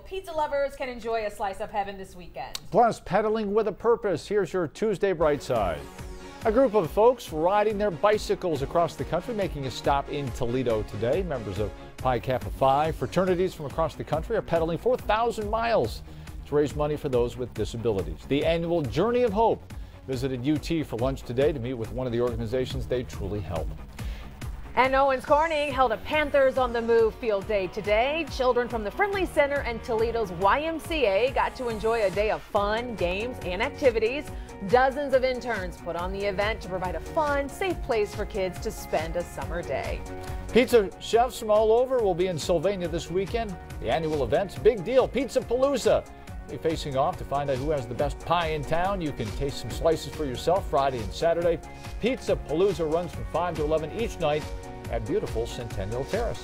Pizza lovers can enjoy a slice of heaven this weekend. Plus, pedaling with a purpose. Here's your Tuesday Bright Side. A group of folks riding their bicycles across the country, making a stop in Toledo today. Members of Pi Kappa Phi fraternities from across the country are pedaling 4,000 miles to raise money for those with disabilities. The annual Journey of Hope visited UT for lunch today to meet with one of the organizations they truly help. And Owens Corning held a Panthers on the Move field day today. Children from the Friendly Center and Toledo's YMCA got to enjoy a day of fun, games, and activities. Dozens of interns put on the event to provide a fun, safe place for kids to spend a summer day. Pizza chefs from all over will be in Sylvania this weekend. The annual event's big deal, Pizza Palooza. Be facing off to find out who has the best pie in town. You can taste some slices for yourself Friday and Saturday. Pizza Palooza runs from 5 to 11 each night at beautiful Centennial Terrace.